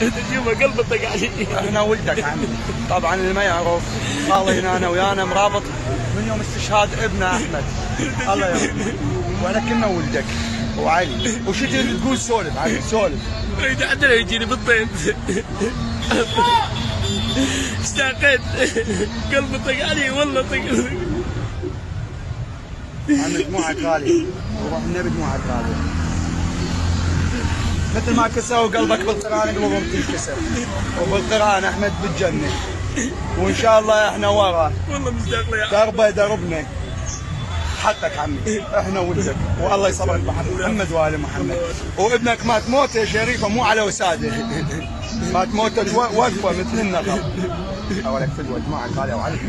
تشوفه قلبه طق علي أنا ولدك عمي طبعا اللي ما يعرف. والله هنا أنا ويانا مرابط من يوم استشهاد ابنه أحمد. الله يرحمه. وانا كنا ولدك. وعلي. وشو تريد تقول سولف؟ علي سولف. أريد عندنا يجيني بالطيف اشتاقت قلبه طق علي والله طق عم دموعك غالية وروح النبي دموعك غالية مثل ما كسروا قلبك بالقرآن قلوبهم تنكسر وبالقرآن أحمد بالجنة وإن شاء الله إحنا وراه والله مشتاق يا دربه دربنا. حقك عمي. إحنا ولدك. والله يصبرك محمد وآل محمد. وابنك مات موته شريفة مو على وسادة. مات موته وقفة مثل النغم اولك فدوه دموعك غاليه وعليك